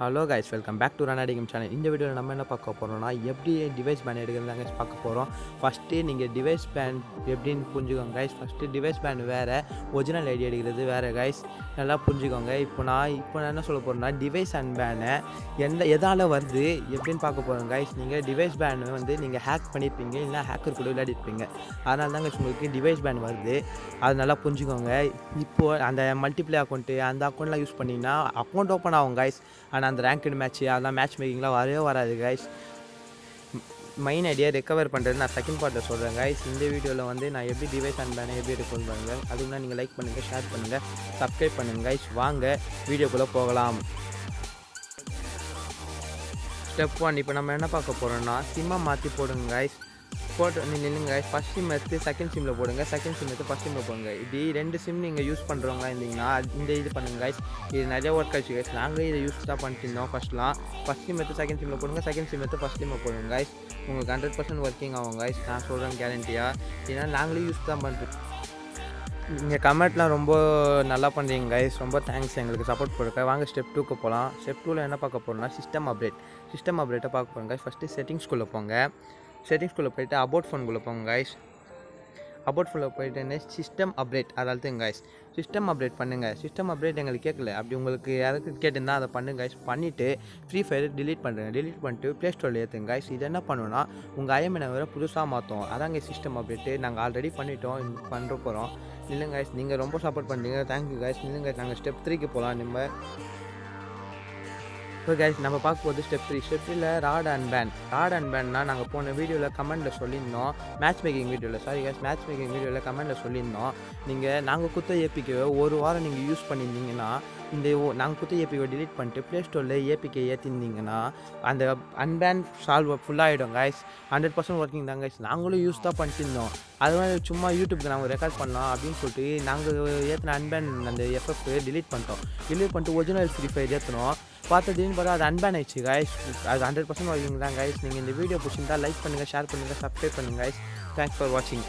Hello guys welcome back to ரனாடிகம் channel இந்த வீடியோவில் நம்ம என்ன பார்க்க போகிறோம்னா எப்படி டிவைஸ் பேன் எடுக்கிறது பார்க்க போகிறோம் ஃபஸ்ட்டு நீங்கள் டிவைஸ் பேன் எப்படின்னு புரிஞ்சுக்கோங்க கைஸ் ஃபஸ்ட்டு டிவைஸ் பேன் வேறு ஒரிஜினல் ஐடி எடுக்கிறது வேறு கைஸ் நல்லா புரிஞ்சுக்கோங்க. இப்போ நான் இப்போ நான் என்ன சொல்ல போகிறேன்னா டிவைஸ் அண்ட் பேனை எந்த எதால் வருது எப்படின்னு பார்க்க போகிறோம் கைஸ் நீங்கள் டிவைஸ் பேன் வந்து நீங்கள் ஹேக் பண்ணியிருப்பீங்க இல்லைனா ஹேக்கர் கூட விளையாடிருப்பீங்க. அதனால தான் கைஸ் உங்களுக்கு டிவைஸ் பேன் வருது. அது நல்லா புரிஞ்சுக்கோங்க. இப்போது அந்த மல்டிப்ளே அக்கௌண்ட்டு அந்த அக்கௌண்ட்லாம் யூஸ் பண்ணிங்கன்னா அக்கௌண்ட் ஓப்பன் ஆகும் கைஸ் ஆனால் அந்த ரேங்க்டு மேட்ச் அதெல்லாம் மேட்ச் மேக்கிங்லாம் வரவே வராது கைஸ் மெயின் ஐடியா ரெக்கவர் பண்ணுறது நான் செகண்ட் பார்ட்டில் சொல்கிறேன் கைஸ் இந்த வீடியோவில் வந்து நான் எப்படி டிவைஸ் அண்ட் பேனை எப்படி ரெக்கவர் பண்ணுறேன் அதுக்கு நீங்கள் லைக் பண்ணுங்கள் ஷேர் பண்ணுங்கள் சப்ஸ்கிரைப் பண்ணுங்கள் கைஸ் வாங்க வீடியோக்குள்ளே போகலாம். ஸ்டெப் ஒன் இப்போ நம்ம என்ன பார்க்க போகிறோம்னா சிம்மை மாற்றி போடுங்க கைஸ் போட்டு நீ நில்லுங்க. ஃபஸ்ட் சிம் எடுத்து செகண்ட் சிம்மில் போடுங்க. செகண்ட் சிம் எடுத்து ஃபஸ்ட் சிம்மில் போடுங்க. இப்படி ரெண்டு சிம் நீங்கள் யூஸ் பண்ணுறவங்க இருந்தீங்கன்னா இந்த இது பண்ணுங்க கைஸ் இது நிறைய ஒர்க் ஆச்சு கைஸ் நாங்களே இதை யூஸ் தான் பண்ணிட்டு இருந்தோம் ஃபஸ்ட்லாம் ஃபஸ்ட் சிம் எடுத்து செகண்ட் சிம்மில் போடுங்க. செகண்ட் சிம் எடுத்து ஃபஸ்ட் சிம்மில் போடுங்க கைஸ் உங்களுக்கு ஹண்ட்ரட் பர்சன்ட் ஒர்க்கிங் ஆகும் கைஸ் நான் சொல்கிறேன் கேரண்டியாக ஏன்னா நாங்களே யூஸ் தான் பண்ணுறோம் நீங்கள் கமெண்ட்லாம் ரொம்ப நல்லா பண்ணுறீங்க கைஸ் ரொம்ப தேங்க்ஸ் எங்களுக்கு சப்போர்ட் கொடுக்க. வாங்க ஸ்டெப் டூக்கு போகலாம் ஸ்டெப் டூவில் என்ன பார்க்க போகிறோம்னா சிஸ்டம் அப்டேட் சிஸ்டம் அப்டேட்டை பார்க்க போகிறோம் கைஸ் ஃபஸ்ட்டு செட்டிங்ஸ்குள்ளே போங்க. செட்டிங்ஸ்குள்ளே போயிட்டு அபோட் ஃபோனுக்குள்ளே போங்க கைஸ் அபோட் ஃபோனில் போயிட்டு சிஸ்டம் அப்டேட் அதை கைஸ் சிஸ்டம் அப்டேட் பண்ணுங்கள் சிஸ்டம் அப்டேட் எங்களுக்கு கேட்கல. அப்படி உங்களுக்கு யாருக்கு கேட்டிருந்தா அதை பண்ணுங்க கைஸ் பண்ணிவிட்டு ஃப்ரீ ஃபயர் டிலீட் பண்ணுறேன் டிலீட் பண்ணிட்டு ப்ளே ஸ்டோரில் ஏற்றுங்க கைஸ் இது என்ன பண்ணுவோன்னா உங்கள் ஐஎம்எனை வேறு புதுசாக மாற்றும் அதாங்க சிஸ்டம் அப்டேட்டு நாங்கள் ஆல்ரெடி பண்ணிட்டோம் பண்ணுற போகிறோம் இல்லைங்க கைஸ் நீங்கள் ரொம்ப சப்போர்ட் பண்ணுறீங்க தேங்க்யூ கைஸ் இல்லைங்க நாங்கள் ஸ்டெப் த்ரீக்கு போகலாம். நம்ம ஸோ கைஸ் நம்ம பார்க்க போது ஸ்டெப் த்ரீ ஸ்டெப் த்ரீல rod and ban rod and பேன்னா நாங்கள் போன வீடியோவில் கமெண்ட்டில் சொல்லியிருந்தோம். மேட்ச் மேக்கிங் வீடியோவில் சாரி கேஸ் மேட்ச் மேக்கிங் வீடியோவில் கமெண்ட்டில் சொல்லியிருந்தோம். நீங்கள் நாங்கள் குத்த ஏபிக்கை ஒரு வாரம் நீங்கள் யூஸ் பண்ணியிருந்தீங்கன்னா இந்த நாங்கள் குத்த ஏபிக்கை டிலீட் பண்ணிட்டு ப்ளே ஸ்டோரில் ஏபிக்கை ஏற்றிருந்தீங்கன்னா அந்த அன்பேன் சால்வ் ஃபுல்லாகிடும் கைஸ் ஹண்ட்ரட் பர்சன்ட் ஒர்க்கிங் தான் கைஸ் நாங்களும் யூஸ் தான் பண்ணிட்டு இருந்தோம். அது மாதிரி சும்மா யூடியூப்க்கு நாங்கள் ரெக்கார்ட் பண்ணோம் அப்படின்னு சொல்லிட்டு நாங்கள் ஏற்றின அன்பேன் அந்த எஃப்எஃப் டிலீட் பண்ணிட்டோம். டிலீட் பண்ணிட்டு ஒரிஜினல் ஃப்ரீ ஃபயர் ஏற்றினோம் பார்த்து திடீர்னு பார்த்தா அது அன்பேன் ஆயிடுச்சு கைஸ் அது ஹண்ட்ரட் பர்சன்ட் வாங்கிங்க தான் கைஸ் நீங்கள் இந்த வீடியோ பிடிச்சிருந்தா லைக் பண்ணுங்கள் ஷேர் பண்ணுங்கள் சப்ஸ்கிரைப் பண்ணுங்கள் கைஸ் தேங்க்ஸ் ஃபார் வாட்சிங்